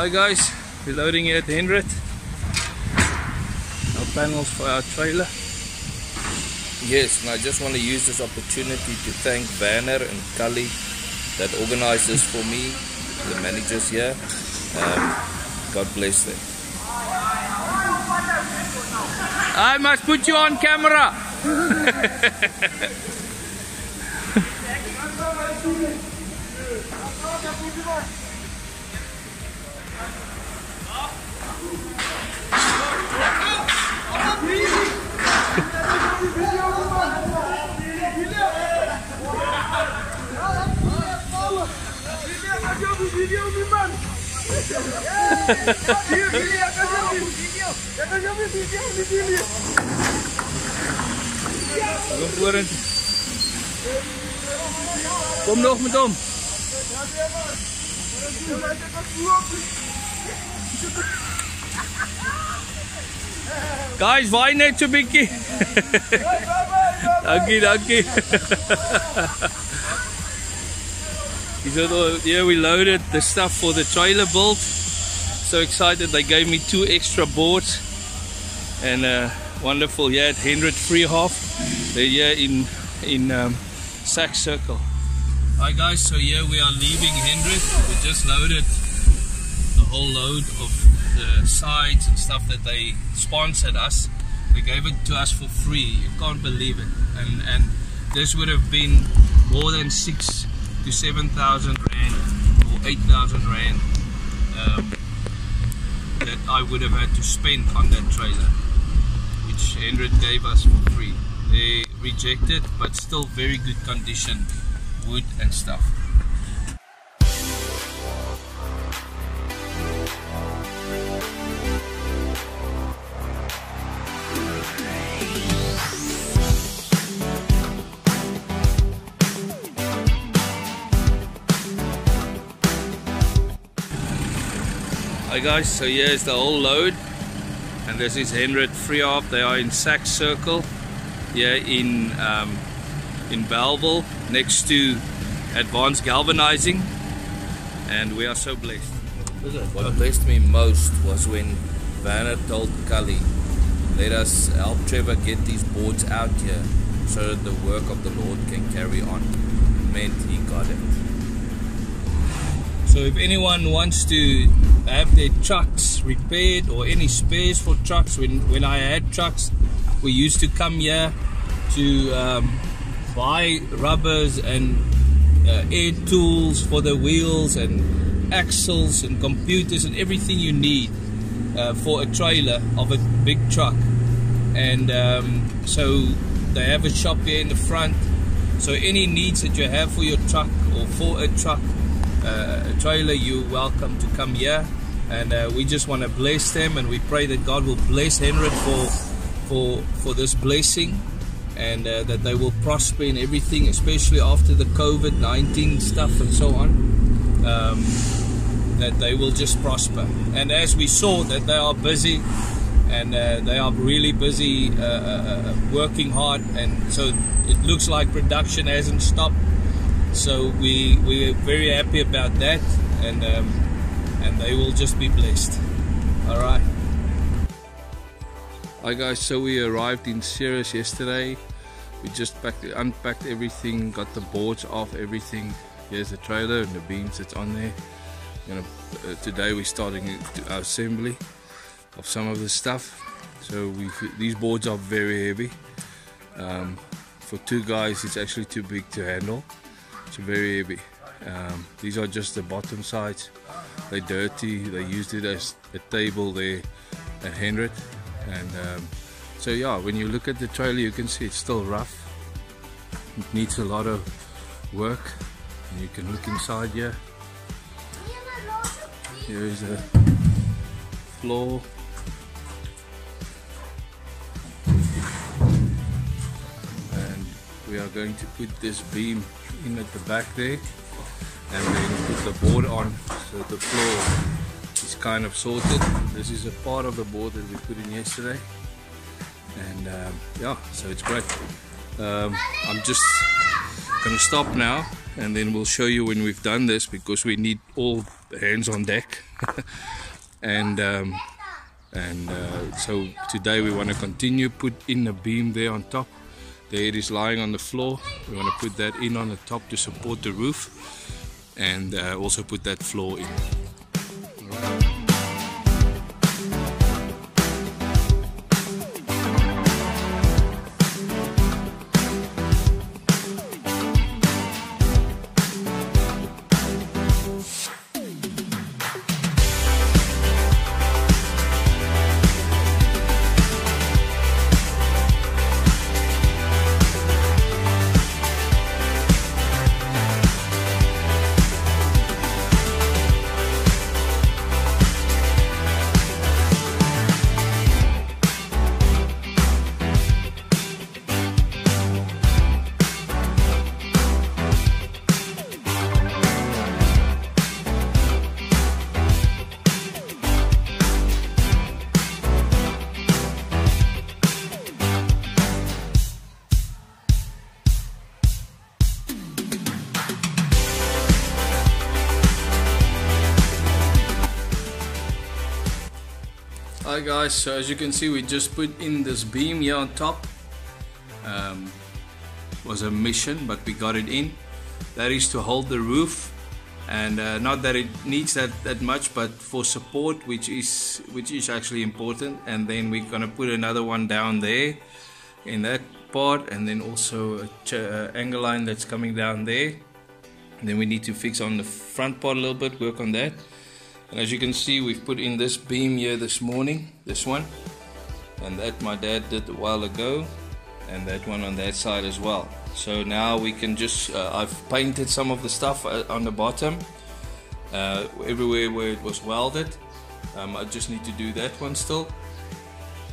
Hi guys, we're loading here at Henred. Our panels for our trailer. Yes, and I just want to use this opportunity to thank Vanner and Cully that organized this for me, the managers here. Um, God bless them. I must put you on camera. Video ni man. Video video akan jadi Kom nog met om. Guys, waai net so bietjie. dankie, dankie. so yeah, we loaded the stuff for the trailer build. So excited they gave me two extra boards and uh, wonderful yeah at Henred Fruehauf. They're here in in um, Sack Circle. Hi guys, so here we are leaving Henred. We just loaded the whole load of the sides and stuff that they sponsored us. They gave it to us for free. You can't believe it. And and this would have been more than six to seven thousand rand or eight thousand rand um, that I would have had to spend on that trailer, which Henred gave us for free. They rejected, but still very good condition, wood and stuff. Hi guys, so here's the whole load and this is Henred Fruehauf. They are in Sack Circle here in um, in Bellville next to Advanced Galvanizing and we are so blessed. What blessed me most was when Vanner told Cully, let us help Trevor get these boards out here so that the work of the Lord can carry on. It meant he got it. So if anyone wants to have their trucks repaired or any spares for trucks, when, when I had trucks, we used to come here to um, buy rubbers and uh, air tools for the wheels and axles and computers and everything you need uh, for a trailer of a big truck. And um, so they have a shop here in the front. So any needs that you have for your truck or for a truck, uh, trailer, you're welcome to come here. And uh, we just want to bless them, and we pray that God will bless Henred for for for this blessing, and uh, that they will prosper in everything, especially after the COVID-19 stuff and so on. Um, that they will just prosper. And as we saw, that they are busy, and uh, they are really busy uh, uh, working hard, and so it looks like production hasn't stopped so we we're very happy about that and um, and they will just be blessed. All right. Hi guys. So we arrived in Ceres yesterday. We just packed, unpacked everything got the boards off everything. Here's the trailer and the beams that's on there. You know uh, today we're starting our assembly of some of the stuff. So we these boards are very heavy. Um, for two guys it's actually too big to handle it's very heavy um, these are just the bottom sides. They're dirty they used it as a table there at Henred and um, so yeah when you look at the trailer you can see it's still rough. It needs a lot of work and you can look inside here. Here is the floor. And we are going to put this beam in at the back there. And then put the board on so the floor is kind of sorted. This is a part of the board that we put in yesterday. And um, yeah so it's great. Um, I'm just gonna stop now and then we'll show you when we've done this because we need all hands on deck. And um, and uh, so today we want to continue put in a beam there on top there it is lying on the floor. We want to put that in on the top to support the roof and uh, also put that floor in Hi guys, so as you can see we just put in this beam here on top. Um, was a mission but we got it in. That is to hold the roof and uh, not that it needs that, that much but for support which is which is actually important. And then we're gonna put another one down there in that part and then also a uh, angle line that's coming down there. And then we need to fix on the front part a little bit work on that and as you can see, we've put in this beam here this morning, this one, and that my dad did a while ago, and that one on that side as well. So now we can just, uh, I've painted some of the stuff uh, on the bottom, uh, everywhere where it was welded. Um, I just need to do that one still.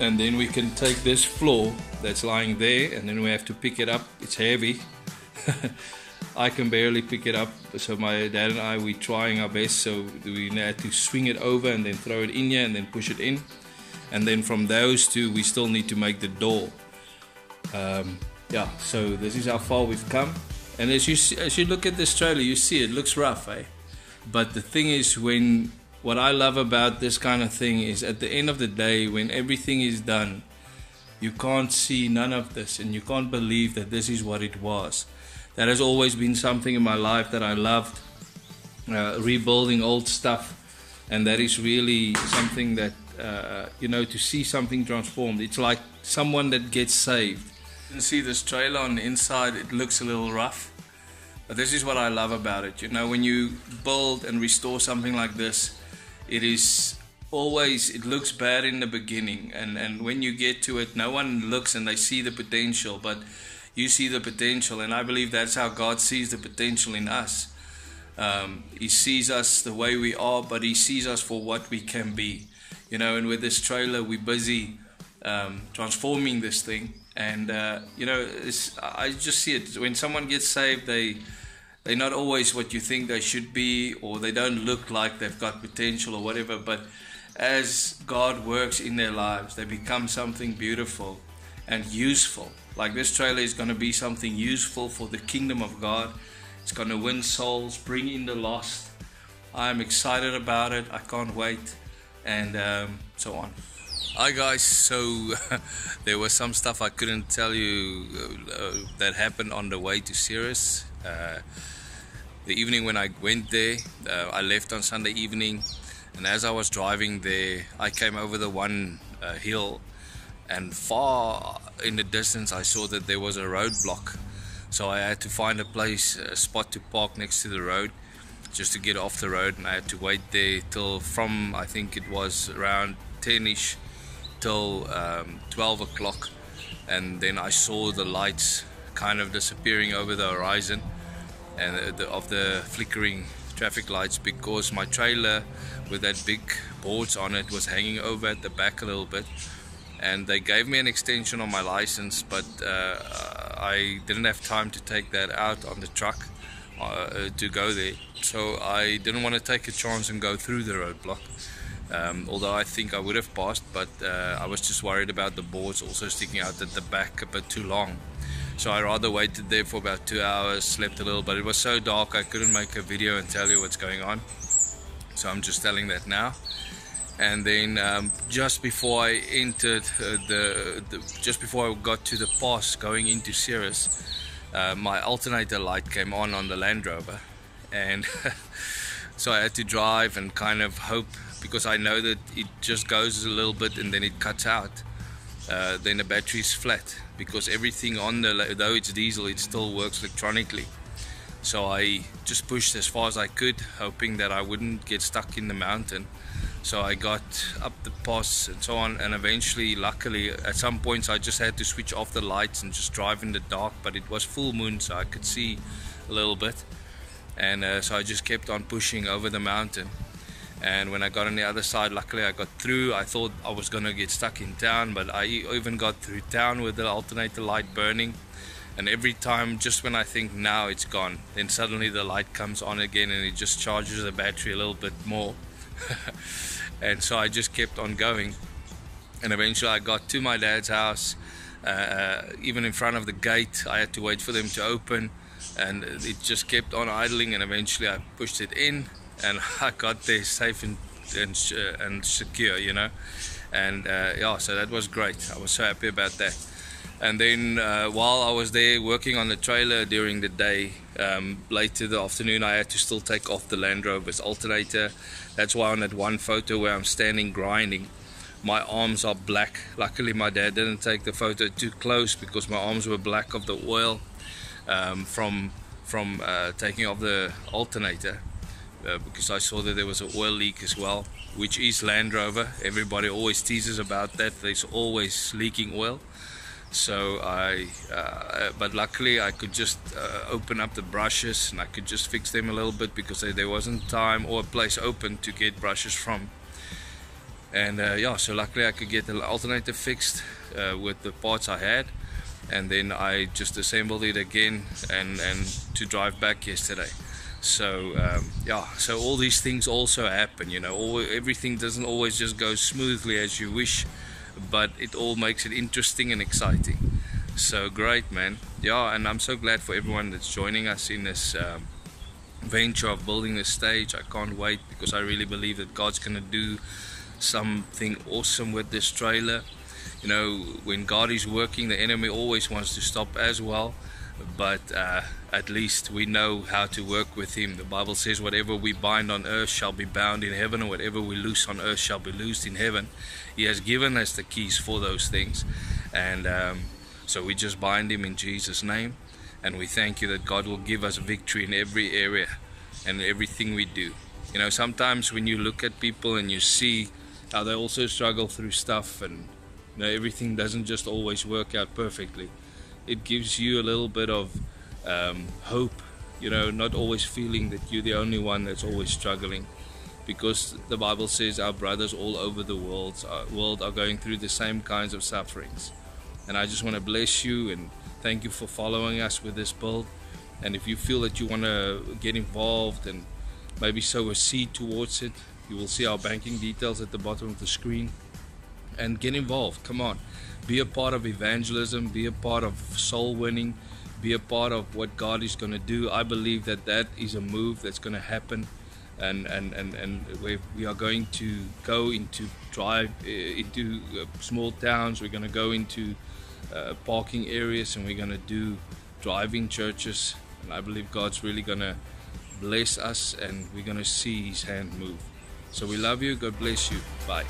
And then we can take this floor that's lying there, and then we have to pick it up. It's heavy. I can barely pick it up. So my dad and I, we're trying our best. So we had to swing it over and then throw it in here and then push it in. And then from those two, we still need to make the door. Um, yeah, so this is how far we've come. And as you see, as you look at this trailer, you see it looks rough, eh? But the thing is, when what I love about this kind of thing is, at the end of the day, when everything is done, you can't see none of this, and you can't believe that this is what it was that has always been something in my life that I loved uh, rebuilding old stuff. And that is really something that uh, you know to see something transformed it's like someone that gets saved. You can see this trailer on the inside it looks a little rough but this is what I love about it. You know when you build and restore something like this it is always it looks bad in the beginning. And and when you get to it no one looks and they see the potential but you see the potential, and I believe that's how God sees the potential in us. Um, he sees us the way we are, but He sees us for what we can be. You know, and with this trailer, we're busy um, transforming this thing. And uh, you know, I just see it when someone gets saved, they they're not always what you think they should be, or they don't look like they've got potential or whatever. But as God works in their lives, they become something beautiful and useful. Like this trailer is going to be something useful for the kingdom of God. It's going to win souls, bring in the lost. I'm excited about it. I can't wait, and um, so on. Hi guys, so there was some stuff I couldn't tell you uh, that happened on the way to Ceres. Uh, the evening when I went there, uh, I left on Sunday evening, and as I was driving there, I came over the one uh, hill and far in the distance I saw that there was a roadblock. So I had to find a place a spot to park next to the road just to get off the road and I had to wait there till from I think it was around 10ish till um, 12 o'clock. And then I saw the lights kind of disappearing over the horizon and the, of the flickering traffic lights because my trailer with that big boards on it was hanging over at the back a little bit and they gave me an extension on my license but uh, I didn't have time to take that out on the truck uh, to go there. So I didn't want to take a chance and go through the roadblock. Um, although I think I would have passed but uh, I was just worried about the boards also sticking out at the back a bit too long. So I rather waited there for about two hours slept a little but it was so dark I couldn't make a video and tell you what's going on. So I'm just telling that now and then um, just before I entered uh, the, the, just before I got to the pass going into Ceres uh, my alternator light came on on the Land Rover. And so I had to drive and kind of hope because I know that it just goes a little bit and then it cuts out. Uh, then the battery is flat because everything on the though it's diesel it still works electronically. So I just pushed as far as I could hoping that I wouldn't get stuck in the mountain so I got up the pass and so on and eventually luckily at some points I just had to switch off the lights and just drive in the dark but it was full moon so I could see a little bit. And uh, so I just kept on pushing over the mountain. And when I got on the other side luckily I got through. I thought I was gonna get stuck in town but I even got through town with the alternator light burning. And every time just when I think now it's gone. Then suddenly the light comes on again and it just charges the battery a little bit more and so I just kept on going. And eventually I got to my dad's house. Uh, uh, even in front of the gate I had to wait for them to open. And it just kept on idling and eventually I pushed it in and I got there safe and and, uh, and secure you know? And uh, yeah so that was great. I was so happy about that and then uh, while I was there working on the trailer during the day um, later the afternoon I had to still take off the Land Rover's alternator. That's why on that one photo where I'm standing grinding. My arms are black. Luckily my dad didn't take the photo too close because my arms were black of the oil um, from from uh, taking off the alternator uh, because I saw that there was an oil leak as well which is Land Rover. Everybody always teases about that. There's always leaking oil so I uh, but luckily I could just uh, open up the brushes and I could just fix them a little bit because there wasn't time or a place open to get brushes from. And uh, yeah so luckily I could get the alternator fixed uh, with the parts I had. And then I just assembled it again and and to drive back yesterday. So um, yeah so all these things also happen you know all, everything doesn't always just go smoothly as you wish but it all makes it interesting and exciting. So great man. Yeah and I'm so glad for everyone that's joining us in this um, venture of building this stage. I can't wait because I really believe that God's gonna do something awesome with this trailer. You know when God is working the enemy always wants to stop as well but uh, at least we know how to work with him. The Bible says whatever we bind on earth shall be bound in heaven and whatever we loose on earth shall be loosed in heaven. He has given us the keys for those things. And um, so we just bind him in Jesus name. And we thank you that God will give us victory in every area and everything we do. You know sometimes when you look at people and you see how they also struggle through stuff and you know everything doesn't just always work out perfectly it gives you a little bit of um, hope you know not always feeling that you're the only one that's always struggling. Because the Bible says our brothers all over the world, uh, world are going through the same kinds of sufferings. And I just want to bless you and thank you for following us with this build. And if you feel that you want to get involved and maybe sow a seed towards it you will see our banking details at the bottom of the screen and get involved. Come on. Be a part of evangelism. Be a part of soul winning. Be a part of what God is going to do. I believe that that is a move that's going to happen. And and and, and we, are going to go into drive uh, into uh, small towns. We're going to go into uh, parking areas and we're going to do driving churches. And I believe God's really going to bless us and we're going to see his hand move. So we love you. God bless you. Bye